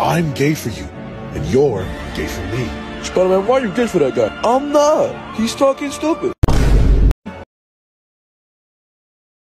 I'm gay for you, and you're gay for me. Spider-Man, why are you gay for that guy? I'm not. He's talking stupid.